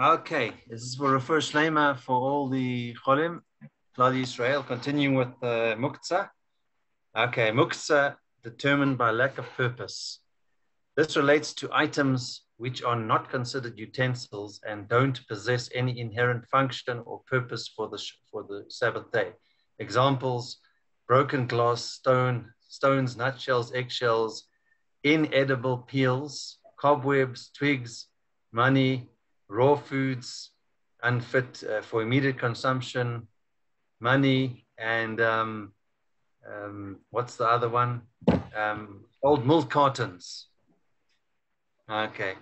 Okay, this is for a first namer for all the Cholim, Klal Israel, continuing with uh, Muktzah. Okay, Muktzah determined by lack of purpose. This relates to items which are not considered utensils and don't possess any inherent function or purpose for the, for the Sabbath day. Examples, broken glass, stone, stones, nutshells, eggshells, inedible peels, cobwebs, twigs, money, raw foods, unfit uh, for immediate consumption, money, and um, um, what's the other one? Um, old milk cartons. Okay.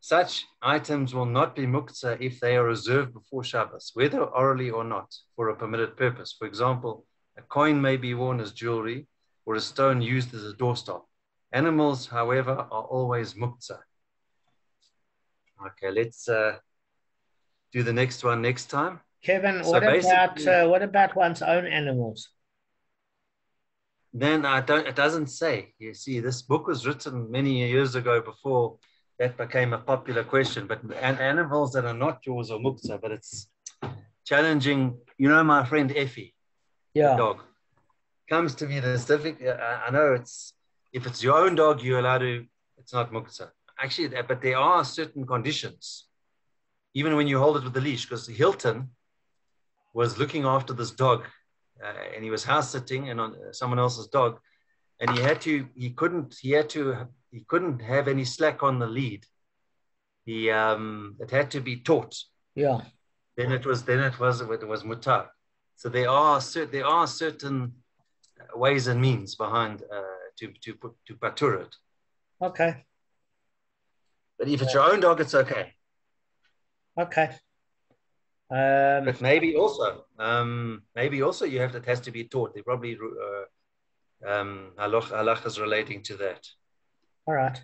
Such items will not be muktzah if they are reserved before Shabbos, whether orally or not, for a permitted purpose. For example, a coin may be worn as jewelry or a stone used as a doorstop. Animals, however, are always muktzah. Okay, let's uh, do the next one next time. Kevin, So what about uh, what about one's own animals? Then I don't. It doesn't say. You see, this book was written many years ago before that became a popular question. But an animals that are not yours or muktzah, but it's challenging. You know, my friend Effie, Yeah. dog, comes to me. There's difficult. I I know it's if it's your own dog, you're allowed to. It's not muktzah. Actually, but there are certain conditions, even when you hold it with the leash, because Hilton was looking after this dog uh, and he was house sitting and on uh, someone else's dog and he had to he couldn't he had to he couldn't have any slack on the lead he um it had to be taught Yeah. then it was then it was it was mutar so there are cer- there are certain ways and means behind uh, to to put to patur it Okay. But if it's your own dog it's okay Okay. Um, but maybe also um maybe also you have that has to be taught they probably uh, um halach halach is relating to that all right.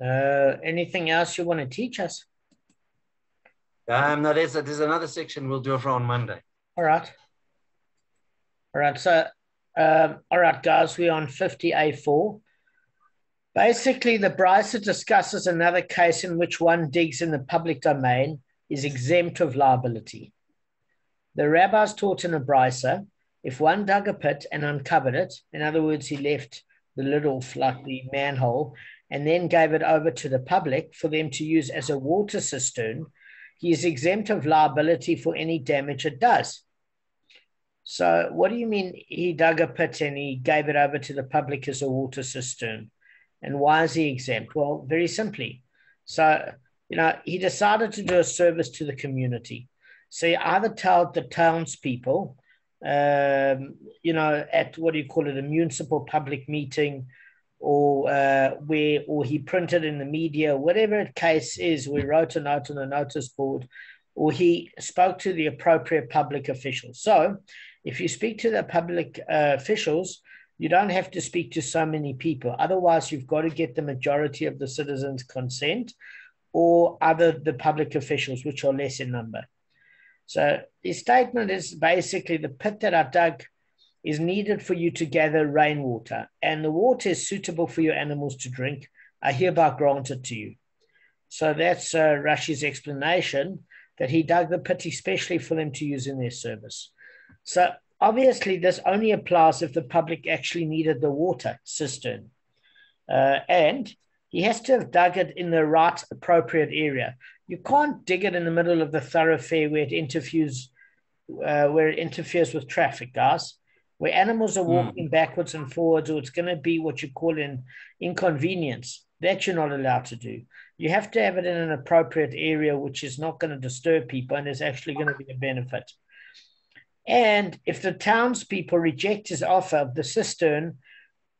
Uh, anything else you want to teach us? Um, no, there's, there's another section we'll do it for on Monday. All right. All right. So, um, all right, guys, we're on 50A4. Basically, the Braisa discusses another case in which one digs in the public domain is exempt of liability. The rabbis taught in a Braisa if one dug a pit and uncovered it, in other words, he left the like the manhole and then gave it over to the public for them to use as a water cistern, he is exempt of liability for any damage it does. So, what do you mean he dug a pit and he gave it over to the public as a water cistern? And why is he exempt? Well, very simply. So, you know, he decided to do a service to the community. So, he either told the townspeople, um, you know, at what do you call it, a municipal public meeting, or uh, where, or he printed in the media, whatever the case is, we wrote a note on a notice board, or he spoke to the appropriate public officials. So, if you speak to the public uh, officials, you don't have to speak to so many people. Otherwise, you've got to get the majority of the citizens' consent or other the public officials, which are less in number. So the statement is basically the pit that I dug is needed for you to gather rainwater, and the water is suitable for your animals to drink. I hereby grant it to you. So that's uh, Rashi's explanation that he dug the pit especially for them to use in their service. So obviously, this only applies if the public actually needed the water cistern. Uh, and he has to have dug it in the right appropriate area. You can't dig it in the middle of the thoroughfare where it interferes, uh, where it interferes with traffic, guys. Where animals are walking backwards and forwards, or it's going to be what you call an inconvenience. That you're not allowed to do. You have to have it in an appropriate area, which is not going to disturb people and is actually going to be a benefit. And if the townspeople reject his offer of the cistern,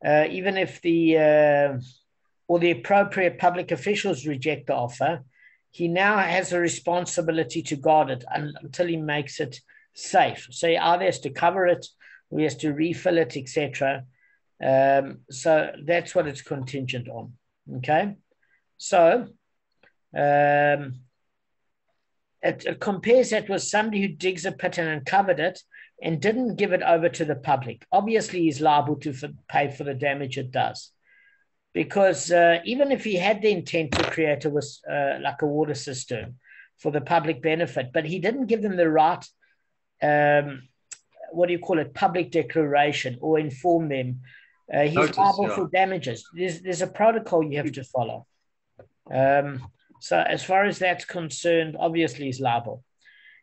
uh, even if the uh, or the appropriate public officials reject the offer, he now has a responsibility to guard it un- until he makes it safe. So he either has to cover it, or he has to refill it, etc. Um, so that's what it's contingent on. Okay, so um, it, it compares that with somebody who digs a pit and uncovered it and didn't give it over to the public. Obviously, he's liable to f- pay for the damage it does because uh, even if he had the intent to create a uh, like a water system for the public benefit, but he didn't give them the right, um, what do you call it, public declaration or inform them. Uh, he's Notice, liable yeah. for damages. There's there's a protocol you have to follow. Um, so as far as that's concerned, obviously he's liable.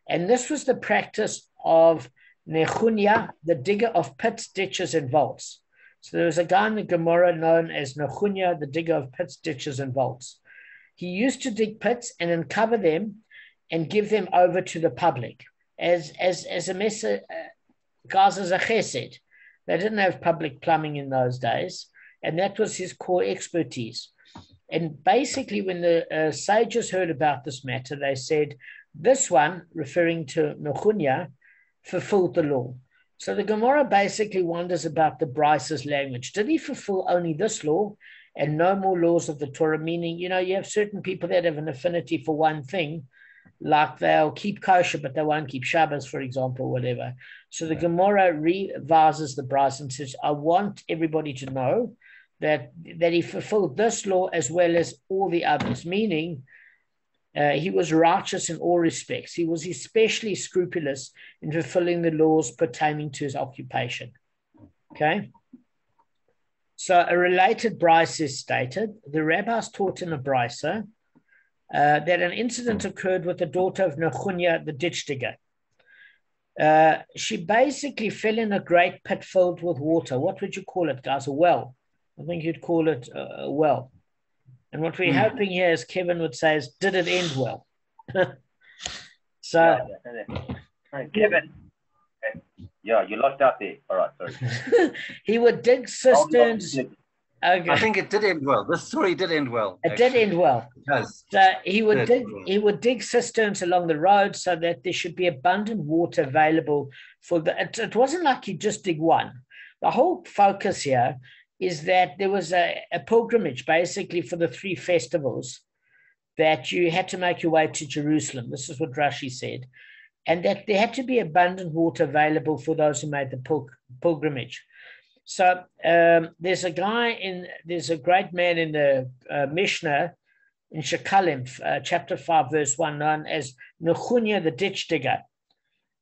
And this was the practice of Nechunya, the digger of pits, ditches, and vaults. So there was a guy in the Gemara known as Nechunya, the digger of pits, ditches, and vaults. He used to dig pits and uncover them and give them over to the public as as as a mess. Uh, guys as a. They didn't have public plumbing in those days, and that was his core expertise. And basically, when the uh, sages heard about this matter, they said, This one, referring to Nechunya, fulfilled the law. So the Gemara basically wonders about the Braisa's language. Did he fulfill only this law and no more laws of the Torah? Meaning, you know, you have certain people that have an affinity for one thing, like they'll keep kosher, but they won't keep Shabbos, for example, whatever. So the Gemara revises the Bryce and says, I want everybody to know that, that he fulfilled this law as well as all the others, meaning uh, he was righteous in all respects. He was especially scrupulous in fulfilling the laws pertaining to his occupation. Okay. So a related Braisa is stated the rabbis taught in a Braisa uh, that an incident occurred with the daughter of Nechunya, the ditch digger. Uh, she basically fell in a great pit filled with water. What would you call it, guys? A well. I think you'd call it a, a well. And what we're mm. hoping here, as Kevin would say, is did it end well? so, yeah, Kevin, yeah, you lost out there. All right, sorry. he would dig cisterns. Okay. I think it did end well. The story did end well. It actually. did end well. Because so he would dig he would dig cisterns along the road so that there should be abundant water available for the. It, it wasn't like you just dig one. The whole focus here is that there was a, a pilgrimage basically for the three festivals that you had to make your way to Jerusalem. This is what Rashi said. And that there had to be abundant water available for those who made the pil- pilgrimage. So um, there's a guy in, there's a great man in the uh, Mishnah in Shekalim, uh, chapter 5, verse 1, known as Nechunya the ditch digger.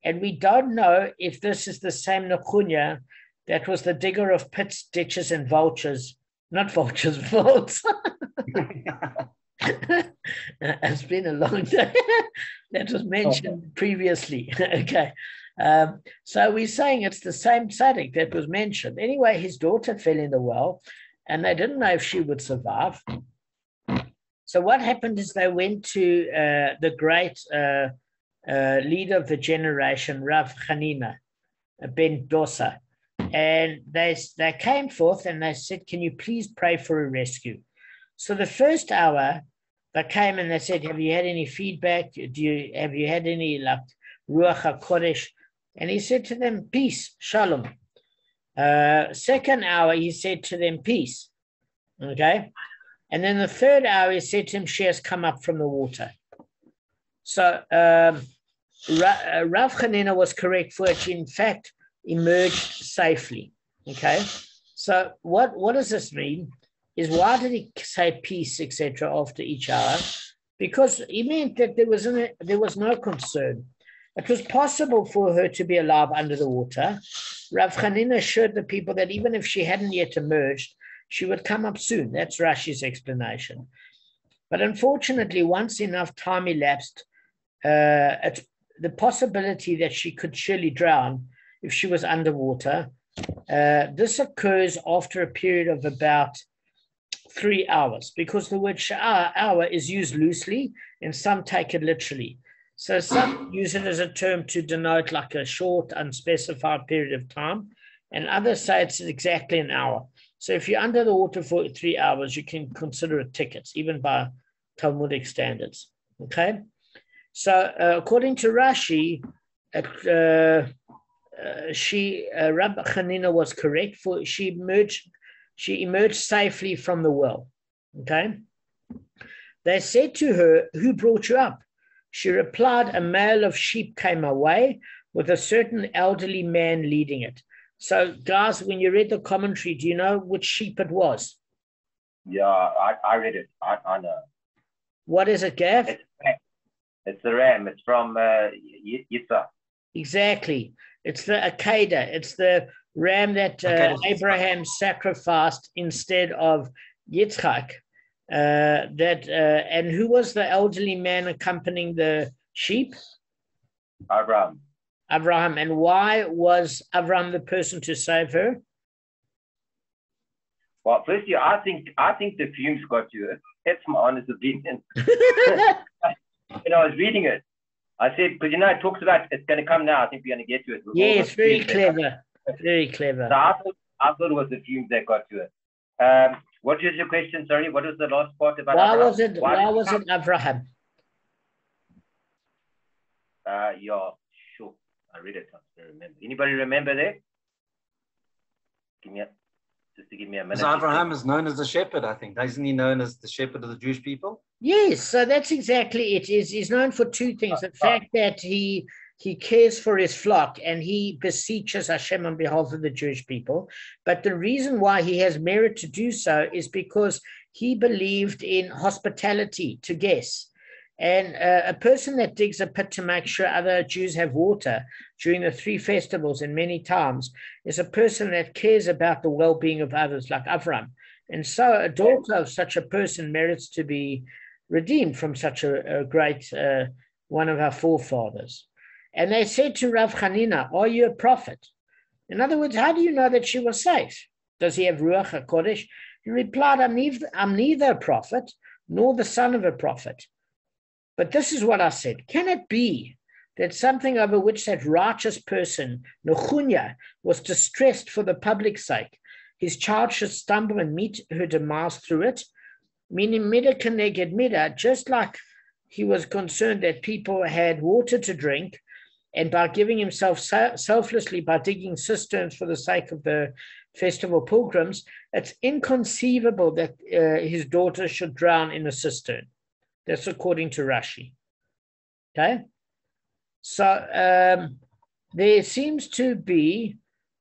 And we don't know if this is the same Nechunya that was the digger of pits, ditches, and vultures. Not vultures, vaults. it's been a long day. that was mentioned oh. previously. okay. Um, so we're saying it's the same tzaddik that was mentioned. Anyway, his daughter fell in the well, and they didn't know if she would survive. So what happened is they went to uh, the great uh, uh, leader of the generation, Rav Hanina ben Dosa, and they, they came forth and they said, Can you please pray for a rescue? So the first hour, they came and they said, Have you had any feedback? Do you have you had any like Ruach HaKodesh? And he said to them, Peace, Shalom. Uh, second hour, he said to them, Peace. Okay. And then the third hour, he said to him, She has come up from the water. So um, uh, Rav Hanina was correct for it. In fact, emerged safely. Okay, so what what does this mean? Is why did he say peace, etc., after each hour? Because he meant that there was an, there was no concern. It was possible for her to be alive under the water. Rav Hanina assured the people that even if she hadn't yet emerged, she would come up soon. That's Rashi's explanation. But unfortunately, once enough time elapsed, uh, the possibility that she could surely drown if she was underwater. Uh, this occurs after a period of about three hours because the word sha'ah, hour, is used loosely and some take it literally. So some use it as a term to denote like a short, unspecified period of time, and others say it's exactly an hour. So if you're under the water for three hours, you can consider it tickets, even by Talmudic standards. Okay. So uh, according to Rashi, uh, uh, she uh, Rabbi Hanina was correct for she emerged she emerged safely from the well. Okay. They said to her, Who brought you up? She replied, A male of sheep came away with a certain elderly man leading it. So, guys, when you read the commentary, do you know which sheep it was? Yeah, I, I read it. I, I know. What is it, Gav? It's, it's the ram. It's from uh, Yitzhak. Exactly. It's the Akeda. It's the ram that uh, Abraham sacrificed instead of Yitzchak. Uh, that uh, and who was the elderly man accompanying the sheep? Abraham. Abraham. And why was Abraham the person to save her? Well, firstly, I think I think the fumes got you. That's my honest opinion. When I was reading it, I said, because you know it talks about it's going to come now. I think we're going to get to it. With yes, the very clever. Very So clever. I thought, I thought it was the fumes that got to it. Um, what was your question? Sorry, what was the last part about? Why Abraham? was it? Why was it Abraham? Uh, yeah, sure. I read it. I remember. Anybody remember that? Give me a, just to give me a minute. Because Abraham is known as the shepherd, I think. Isn't he known as the shepherd of the Jewish people? Yes, so that's exactly it. Is he's known for two things: the oh, oh. fact that he he cares for his flock and he beseeches Hashem on behalf of the Jewish people. But the reason why he has merit to do so is because he believed in hospitality to guests. And uh, a person that digs a pit to make sure other Jews have water during the three festivals and many times is a person that cares about the well being of others, like Avram. And so a daughter of such a person merits to be redeemed from such a, a great uh, one of our forefathers. And they said to Rav Hanina, Are you a prophet? In other words, how do you know that she was safe? Does he have Ruach HaKodesh? He replied, I'm neither, I'm neither a prophet nor the son of a prophet. But this is what I said Can it be that something over which that righteous person, Nechunya, was distressed for the public sake, his child should stumble and meet her demise through it? Meaning, mida keneged just like he was concerned that people had water to drink, and by giving himself selflessly by digging cisterns for the sake of the festival pilgrims, it's inconceivable that uh, his daughter should drown in a cistern. That's according to Rashi. Okay. So um, there seems to be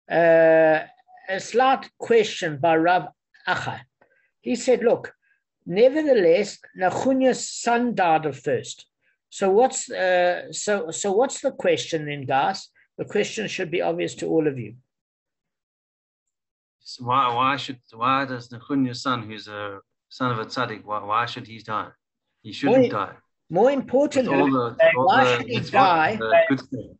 uh, a slight question by Rav Acha. He said, look, nevertheless, Nechunya's son died of thirst. So what's uh, so so what's the question then, guys? The question should be obvious to all of you. So why, why should why does Nechunya's son, who's a son of a tzaddik, why, why should he die? He shouldn't Wait. die. More With importantly, all the, all Why should he die? the good thing.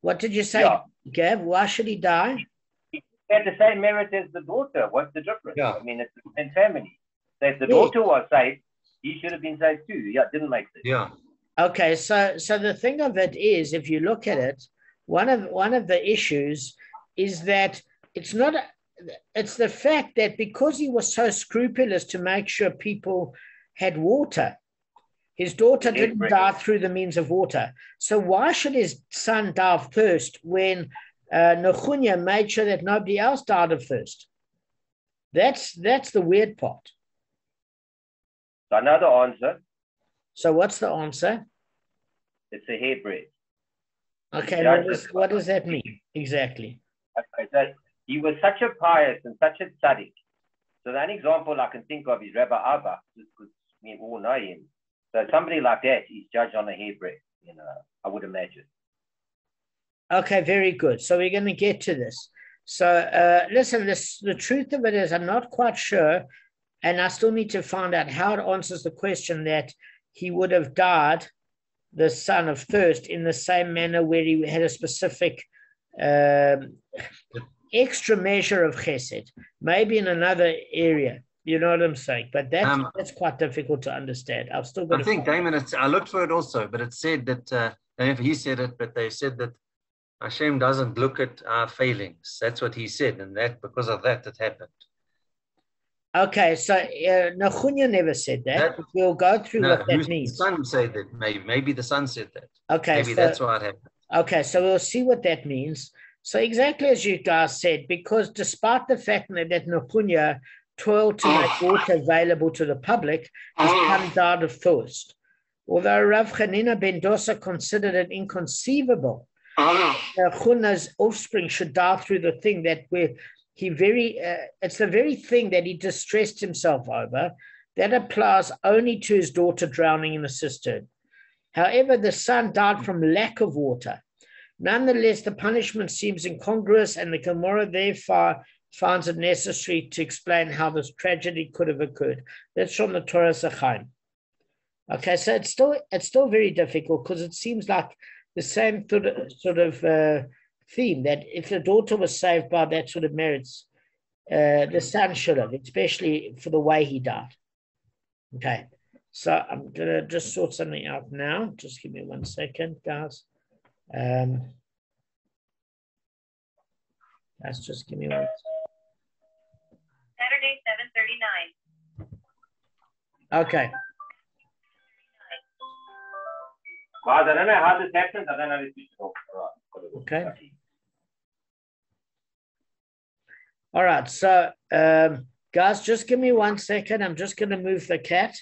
what did you say, Yeah. Gav? Why should he die? He had the same merit as the daughter. What's the difference? Yeah. I mean, it's the same family. So if the Yeah. daughter was saved, he should have been saved too. Yeah, it didn't make sense. Yeah. Okay, so so the thing of it is, if you look at it, one of one of the issues is that it's not. A, it's the fact that because he was so scrupulous to make sure people had water, his daughter didn't right. die through the means of water. So why should his son die of thirst when uh, Nechunya made sure that nobody else died of thirst? That's that's the weird part. So another answer, So what's the answer? it's a hairbreadth. Okay, what, is, what does that mean exactly? Okay, so he was such a pious and such a tzaddik. So the only example I can think of is Rabbi Abba, we all know him. So somebody like that is judged on a hairbreadth, you know, I would imagine. Okay, very good. So we're going to get to this. So uh, listen, this, the truth of it is, I'm not quite sure, and I still need to find out how it answers the question that he would have died, the son of thirst, in the same manner where he had a specific um, extra measure of chesed, maybe in another area. You know what I'm saying? But that's Um, that's quite difficult to understand. I've still got I to think Damon. It's, I looked for it also, but it said that. Uh, I don't know if he said it, but they said that Hashem doesn't look at our failings. That's what he said, and that because of that, it happened. Okay, so uh, Nechunya never said that. That- we'll go through No, what that who's the means. son said that. Maybe, maybe the sun said that. Okay, Maybe so, that's why it happened. okay, so we'll see what that means. So exactly as you guys said, because despite the fact that, that Toiled to make ah. water available to the public, his son died of thirst. Although Rav Chanina ben Dosa considered it inconceivable ah. that Chunna's offspring should die through the thing that where he very, uh, it's the very thing that he distressed himself over that applies only to his daughter drowning in a cistern. However, the son died from lack of water. Nonetheless, the punishment seems incongruous, and the Gemara therefore finds it necessary to explain how this tragedy could have occurred. That's from the Torah HaChaim. Okay, so it's still it's still very difficult because it seems like the same sort of, sort of uh, theme that if the daughter was saved by that sort of merits, uh, the son should have, especially for the way he died. Okay, so I'm gonna just sort something out now. Just give me one second, guys. Um, guys, just give me one. Saturday, seven thirty-nine. Okay. Guys, I don't know how this happens. I don't know if you should Okay. All right. So, um, guys, just give me one second. I'm just going to move the cat.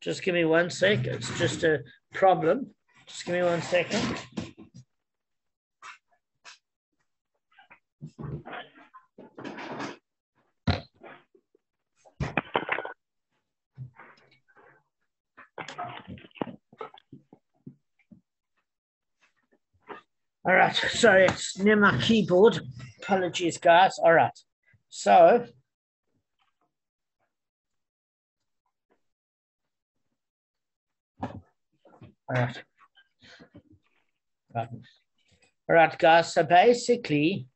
Just give me one sec. It's just a problem. Just give me one second. All right, sorry, it's near my keyboard. Apologies, guys. All right, so all right. All right, guys. So basically,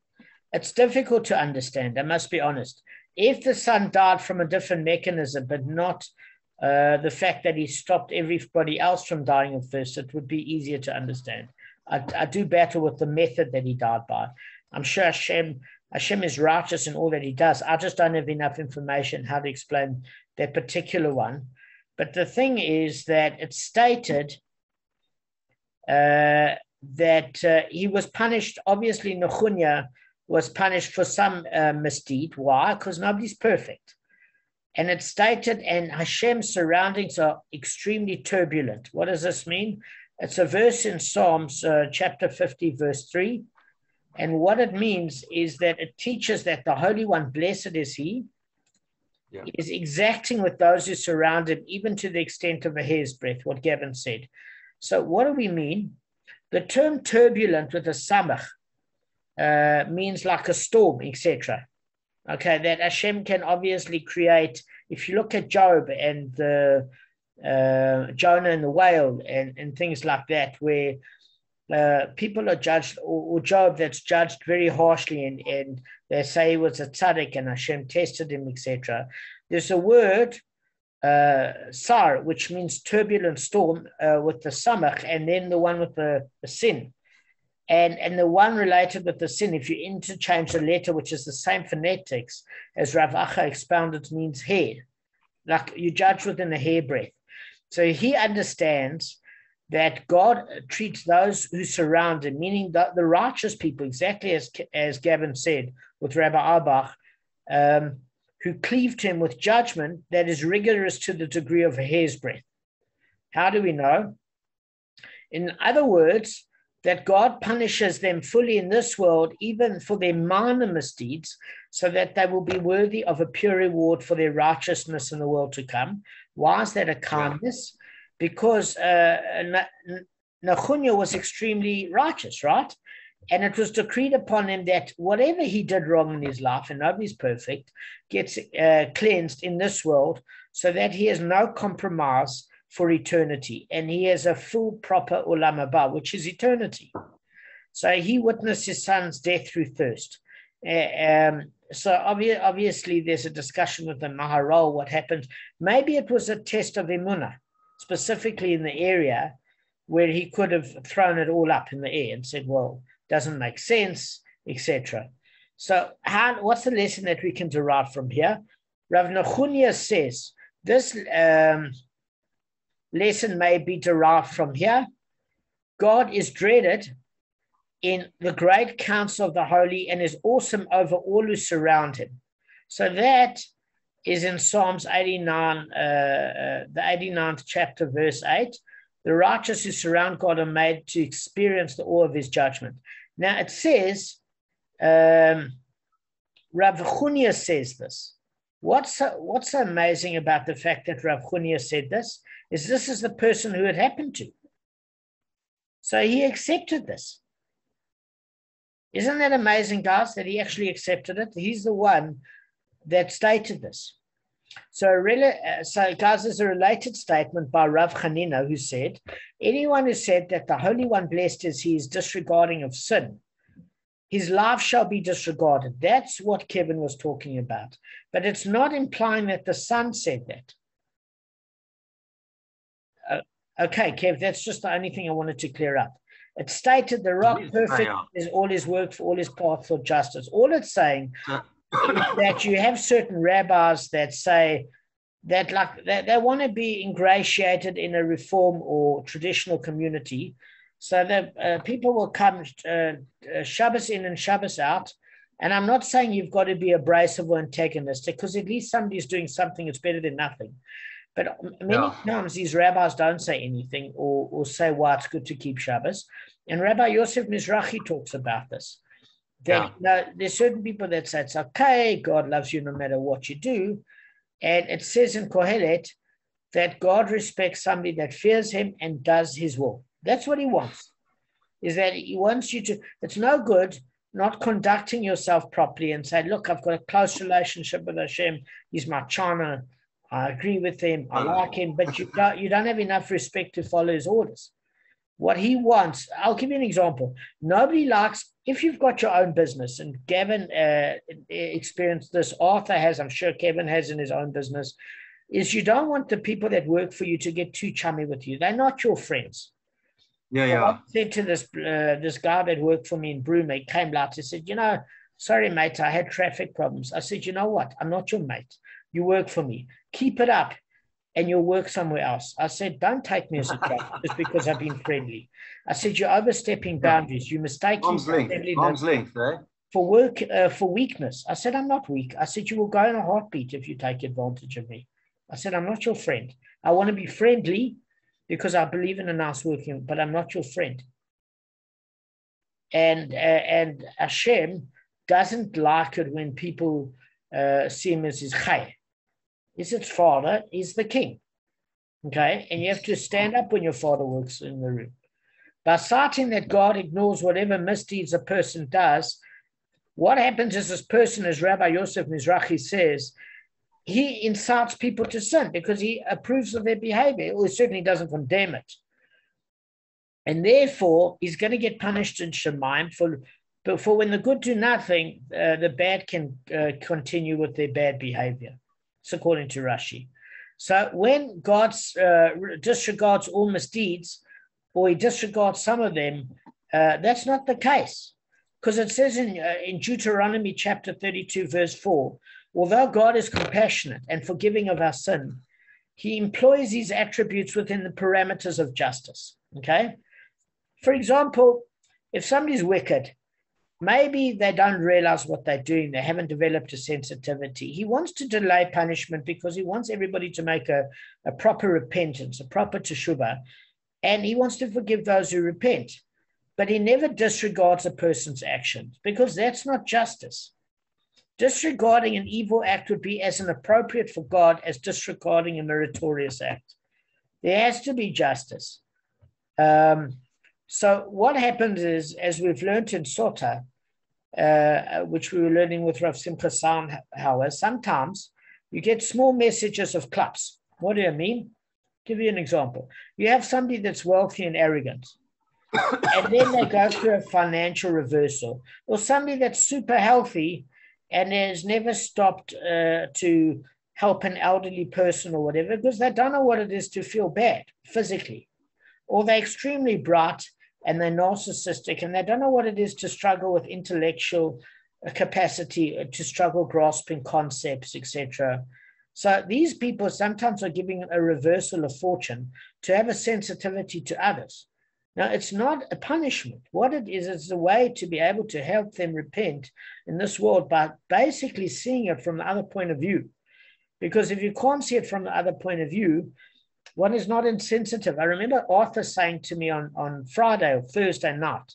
it's difficult to understand. I must be honest. If the son died from a different mechanism, but not uh, the fact that he stopped everybody else from dying of thirst, it would be easier to understand. I, I do battle with the method that he died by. I'm sure Hashem, Hashem is righteous in all that he does. I just don't have enough information how to explain that particular one. But the thing is that it's stated uh, that uh, he was punished. Obviously, Nechunya was punished for some uh, misdeed. Why? Because nobody's perfect. And it's stated, and Hashem's surroundings are extremely turbulent. What does this mean? It's a verse in Psalms uh, chapter 50, verse 3. And what it means is that it teaches that the Holy One, blessed is He, yeah. is exacting with those who surround Him, even to the extent of a hair's breadth, what Gavin said. So, what do we mean? The term turbulent with a samach uh, means like a storm, etc. Okay, that Hashem can obviously create. If you look at Job and the uh, Jonah and the whale and, and things like that, where uh, people are judged, or, or, Job that's judged very harshly, and, and they say he was a tzaddik and Hashem tested him, etc. There's a word, uh, sar, which means turbulent storm uh, with the samach, and then the one with the, the sin. And, and the one related with the sin, if you interchange the letter, which is the same phonetics as Rav Acha expounded, means hair. Like you judge within a hairbreadth. So he understands that God treats those who surround him, meaning the, the righteous people, exactly as, as Gavin said with Rabbi Auerbach, um, who cleave to him with judgment that is rigorous to the degree of a hair's breadth. How do we know? In other words, that God punishes them fully in this world, even for their minor misdeeds, so that they will be worthy of a pure reward for their righteousness in the world to come. Why is that a kindness? Because uh, Nechunya was extremely righteous, right? And it was decreed upon him that whatever he did wrong in his life, and nobody's perfect, gets uh, cleansed in this world so that he has no compromise for eternity. And he has a full, proper olam haba, which is eternity. So he witnessed his son's death through thirst. Uh, um, so obvi- obviously there's a discussion with the Maharal, what happened. Maybe it was a test of Imuna, specifically in the area where he could have thrown it all up in the air and said, well, doesn't make sense, etc. So how, what's the lesson that we can derive from here? Rav Nechunya says this um, lesson may be derived from here. God is dreaded in the great council of the holy and is awesome over all who surround him. So that is in Psalms 89, uh, uh, the 89th chapter, verse 8. The righteous who surround God are made to experience the awe of his judgment. Now it says, um, Rav Chunia says this. What's so, what's so amazing about the fact that Rav Chunia said this is this is the person who it happened to. So he accepted this. Isn't that amazing, guys, that he actually accepted it? He's the one that stated this. So, uh, so guys, there's a related statement by Rav Hanina who said, anyone who said that the Holy One blessed is he is disregarding of sin, his life shall be disregarded. That's what Kevin was talking about. But it's not implying that the Son said that. Uh, okay, Kev, that's just the only thing I wanted to clear up. It stated the rock perfect is all his work for all his path for justice. All it's saying that you have certain rabbis that say that like that they want to be ingratiated in a reform or traditional community so that uh, people will come uh, uh, Shabbos in and Shabbos out. And I'm not saying you've got to be abrasive or antagonistic because at least somebody's doing something that's better than nothing. But um, many no. times these rabbis don't say anything or, or say why it's good to keep Shabbos. And Rabbi Yosef Mizrahi talks about this. That yeah. you know, there's certain people that say it's okay, God loves you no matter what you do. And it says in Kohelet that God respects somebody that fears him and does his will. That's what he wants. Is that he wants you to, it's no good not conducting yourself properly and say, look, I've got a close relationship with Hashem. He's my chana. I agree with him. I like him, but you don't, you don't have enough respect to follow his orders what he wants. I'll give you an example. Nobody likes if you've got your own business, and Gavin uh, experienced this. Arthur has, I'm sure Kevin has in his own business. Is you don't want the people that work for you to get too chummy with you. They're not your friends. Yeah, yeah. I said to this uh, this guy that worked for me in Broome, he came out. He said, "You know, sorry, mate, I had traffic problems." I said, "You know what? I'm not your mate. You work for me. Keep it up and you'll work somewhere else. I said, don't take me as a joke just because I've been friendly. I said, you're overstepping boundaries. You're mistaking arm's length, arm's length eh? for work uh, for weakness. I said, I'm not weak. I said, you will go in a heartbeat if you take advantage of me. I said, I'm not your friend. I want to be friendly because I believe in a nice working, but I'm not your friend. And uh, and Hashem doesn't like it when people uh, see him as his chay is its father is the king. Okay, and you have to stand up when your father works in the room. By citing that God ignores whatever misdeeds a person does, what happens is this person, as Rabbi Yosef Mizrahi says, he incites people to sin because he approves of their behavior, or certainly doesn't condemn it. And therefore, he's going to get punished in Shamayim for, for when the good do nothing, uh, the bad can uh, continue with their bad behavior. According to Rashi. So when God uh, disregards all misdeeds, or he disregards some of them, uh, that's not the case. Because it says in, uh, in Deuteronomy chapter 32, verse 4, although God is compassionate and forgiving of our sin, he employs these attributes within the parameters of justice. Okay? For example, if somebody's wicked, maybe they don't realize what they're doing. They haven't developed a sensitivity. He wants to delay punishment because he wants everybody to make a, a proper repentance, a proper teshuvah, and he wants to forgive those who repent. But he never disregards a person's actions because that's not justice. Disregarding an evil act would be as inappropriate for God as disregarding a meritorious act. There has to be justice. Um, so what happens is, as we've learned in Sota, uh, which we were learning with Rav Simcha Soundhauer, sometimes you get small messages of clubs. What do I mean? Give you an example. You have somebody that's wealthy and arrogant, and then they go through a financial reversal, or somebody that's super healthy and has never stopped uh, to help an elderly person or whatever because they don't know what it is to feel bad physically, or they're extremely bright and they're narcissistic and they don't know what it is to struggle with intellectual capacity, uh, to struggle grasping concepts, etc. So these people sometimes are giving a reversal of fortune to have a sensitivity to others. Now, it's not a punishment. What it is, is a way to be able to help them repent in this world by basically seeing it from the other point of view. Because if you can't see it from the other point of view, one is not insensitive. I remember Arthur saying to me on, on Friday or Thursday night,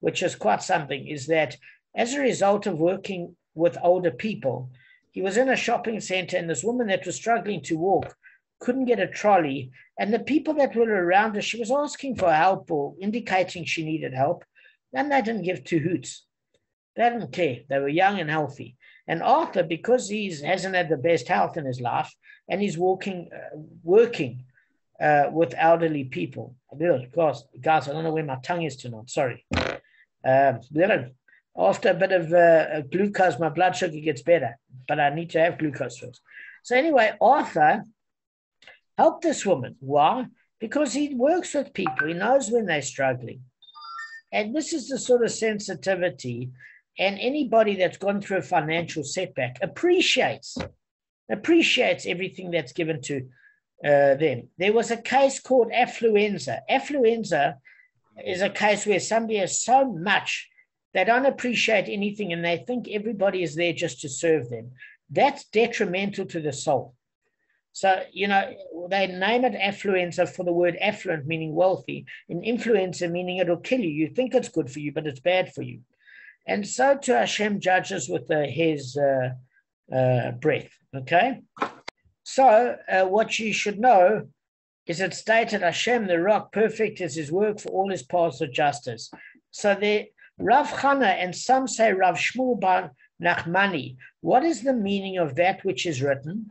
which is quite something, is that as a result of working with older people. He was in a shopping center, and this woman that was struggling to walk couldn't get a trolley. And the people that were around her, she was asking for help or indicating she needed help. And they didn't give two hoots. They didn't care. They were young and healthy. And Arthur, because he hasn't had the best health in his life and he's walking, uh, working uh, with elderly people. Guys, I don't know where my tongue is tonight. Sorry. Um, after a bit of uh, glucose, my blood sugar gets better, but I need to have glucose first. So, anyway, Arthur helped this woman. Why? Because he works with people, he knows when they're struggling. And this is the sort of sensitivity. And anybody that's gone through a financial setback appreciates appreciates everything that's given to uh, them. There was a case called affluenza. Affluenza is a case where somebody has so much they don't appreciate anything and they think everybody is there just to serve them. That's detrimental to the soul. So, you know, they name it affluenza for the word affluent, meaning wealthy, and influenza, meaning it'll kill you. You think it's good for you, but it's bad for you. And so to Hashem judges with the, his uh, uh, breath. Okay? So, uh, what you should know is it stated Hashem, the rock, perfect is his work for all his paths of justice. So, the Rav Chana and some say Rav Shmuel Bar Nachmani. What is the meaning of that which is written?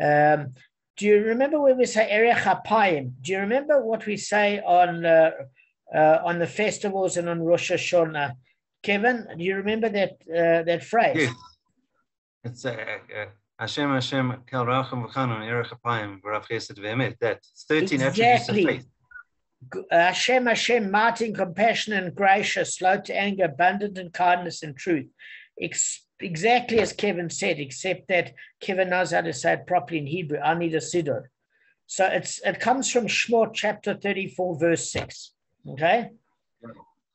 Um, do you remember when we say Erech Apayim? Do you remember what we say on uh, uh, on the festivals and on Rosh Hashanah? Kevin, do you remember that uh, that phrase? Yes. It's uh, uh, Hashem Hashem Kel Racham V'Chanon Erech Apayim V'Rav Chesed V'Emet. That 13 exactly. attributes of faith. Hashem, Hashem, mighty compassion and gracious, slow to anger, abundant in kindness and truth. Ex- exactly as Kevin said, except that Kevin knows how to say it properly in Hebrew. I need a siddur. So it's it comes from Shmot chapter 34, verse 6. Okay?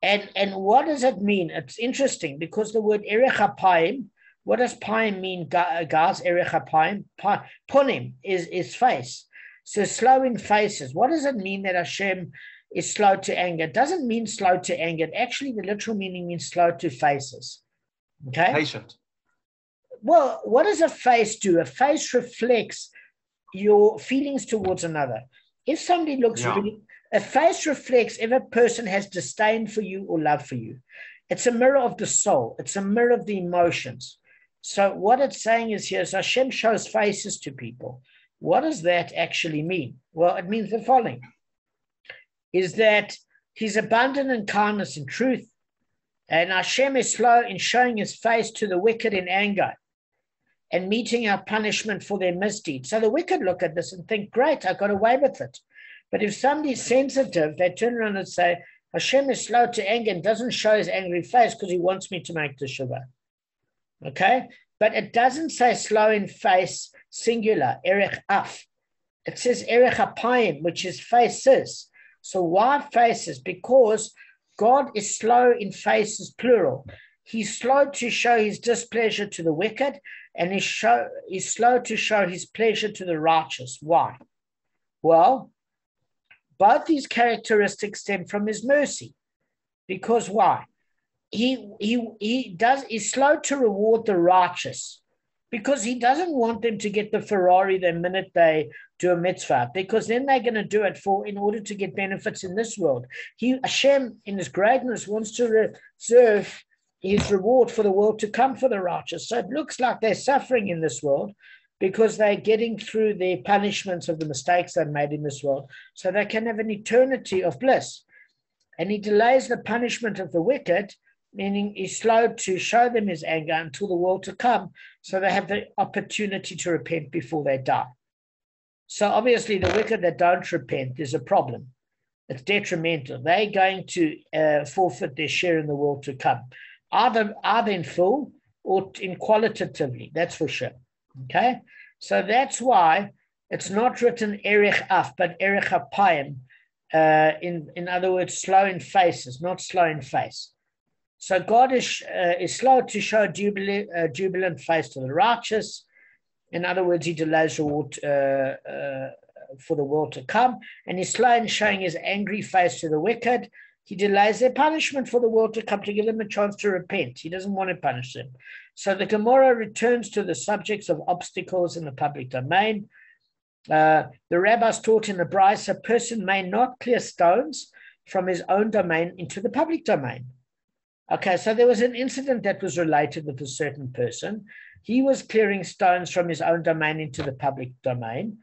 And and what does it mean? It's interesting because the word Erech Apayim, what does Paim mean, guys? Uh, Erech Apayim? Ponim is, is face. So slow in faces. What does it mean that Hashem is slow to anger? It doesn't mean slow to anger. Actually, the literal meaning means slow to faces. Okay. Patient. Well, what does a face do? A face reflects your feelings towards another. If somebody looks Yeah. really, a face reflects if a person has disdain for you or love for you. It's a mirror of the soul. It's a mirror of the emotions. So what it's saying is here is Hashem shows faces to people. What does that actually mean? Well, it means the following is that he's abundant in kindness and truth, and Hashem is slow in showing his face to the wicked in anger and meeting our punishment for their misdeeds. So the wicked look at this and think, great, I got away with it. But if somebody's sensitive, they turn around and say, Hashem is slow to anger and doesn't show his angry face because he wants me to make the shiva. Okay? But it doesn't say slow in face, singular, erech af. It says erech apayim, which is faces. So why faces? Because God is slow in faces, plural. He's slow to show his displeasure to the wicked, and he's, show, he's slow to show his pleasure to the righteous. Why? Well, both these characteristics stem from his mercy. Because why? He he he does is slow to reward the righteous because he doesn't want them to get the Ferrari the minute they do a mitzvah, because then they're going to do it for in order to get benefits in this world. He Hashem in his greatness wants to reserve his reward for the world to come for the righteous. So it looks like they're suffering in this world because they're getting through the punishments of the mistakes they've made in this world, so they can have an eternity of bliss. And he delays the punishment of the wicked, meaning he's slow to show them his anger until the world to come, so they have the opportunity to repent before they die. So obviously, the wicked that don't repent, is a problem. It's detrimental. They're going to uh, forfeit their share in the world to come, either either in full or in qualitatively. That's for sure. Okay, so that's why it's not written erech af, but erech apayim. Uh, in in other words, slow in faces, not slow in face. So God is uh, is slow to show jubilant, uh, jubilant face to the righteous. In other words, He delays reward uh, uh, for the world to come, and He's slow in showing His angry face to the wicked. He delays their punishment for the world to come to give them a chance to repent. He doesn't want to punish them. So the Gemara returns to the subjects of obstacles in the public domain. Uh, the rabbis taught in the Braisa a person may not clear stones from his own domain into the public domain. Okay, so there was an incident that was related with a certain person. He was clearing stones from his own domain into the public domain.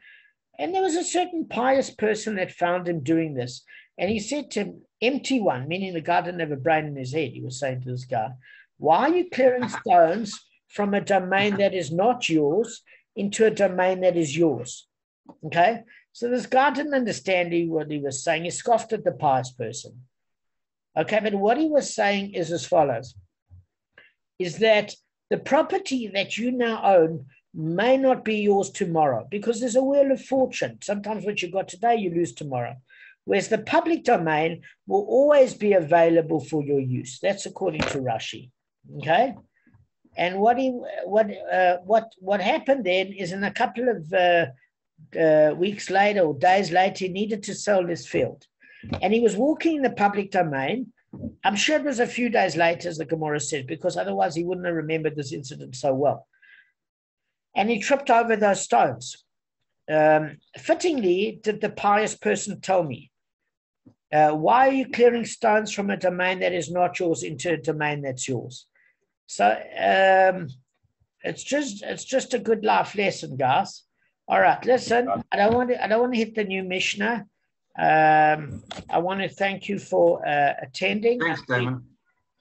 And there was a certain pious person that found him doing this. And he said to him, empty one, meaning the guy didn't have a brain in his head. He was saying to this guy, Why are you clearing stones from a domain that is not yours into a domain that is yours? Okay. So this guy didn't understand what he was saying. He scoffed at the pious person. Okay. But what he was saying is as follows is that the property that you now own may not be yours tomorrow because there's a wheel of fortune. Sometimes what you got today, you lose tomorrow. Whereas the public domain will always be available for your use. That's according to Rashi. Okay. And what he what uh, what what happened then is in a couple of uh, uh, weeks later or days later, he needed to sell this field, and he was walking in the public domain. I'm sure it was a few days later, as the Gemara said, because otherwise he wouldn't have remembered this incident so well. And he tripped over those stones. Um, fittingly, did the pious person tell me, uh, why are you clearing stones from a domain that is not yours into a domain that's yours? So um, it's just it's just a good life lesson, guys. All right, listen. I don't want to I don't want to hit the new Mishnah. Um, I want to thank you for uh, attending. Thanks, Damon.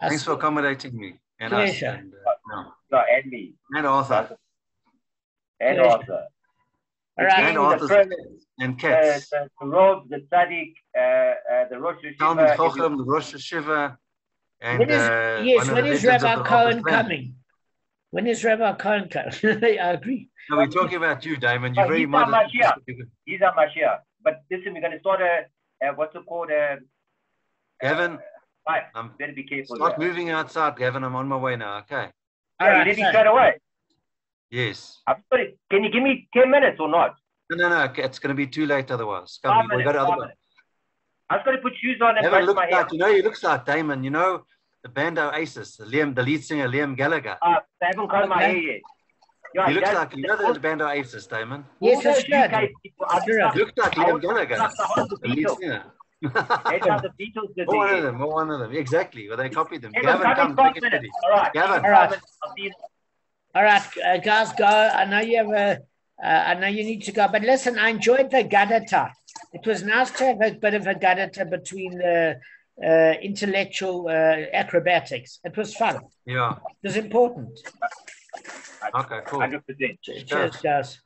Thanks for accommodating me and Pleasure. us. And, uh, no. No, and me. and Arthur. And Pleasure. Arthur. All right. And the Arthur's premise, and uh, cats. the, the Rob, the Tzaddik, uh, uh, the Rosh Talmud Yeshiva. Chochem, the Rosh Hashiva. And, When is, uh, yes, one of when the is legends Rabbi Cohen coming? When is Rabbi Cohen coming? I agree. No, we're talking about you, Damon. You're Oh, very he's not modest. Mashiach. He's a Mashiach. But listen, we're going to start a, uh, what's it called? Uh, Gavin, uh, right. um, Better be careful. start there. moving outside, Gavin. I'm on my way now. Okay. All Yeah, right, you did it so- straight away. Yes. I'm sorry. Can you give me 10 minutes or not? No, no, no. It's going to be too late otherwise. Five Come, we got minutes, other five one. I was going to put shoes on and Gavin brush looks my hair. like, you know, he looks like Damon. You know, the band Oasis, the, Liam, the lead singer, Liam Gallagher. Uh, I haven't combed my hair yet. Yeah, he looks like, you know, the band Oasis, Damon. Yes, all those it's good. UK people are Sure. stuck- He looks like I Liam Gallagher, the lead singer. That's how the Beatles did Or one of them, or one of them. Exactly. Well, they copied them. Hey, Gavin, come, take it minutes. All right. Gavin. All right. I'll see you All right, uh, guys, go. I know you have a. Uh, I know you need to go, but listen, I enjoyed the gadata. It was nice to have a bit of a gadata between the uh, intellectual uh, acrobatics. It was fun. Yeah. It was important. Okay, cool. 100%. Cheers, guys.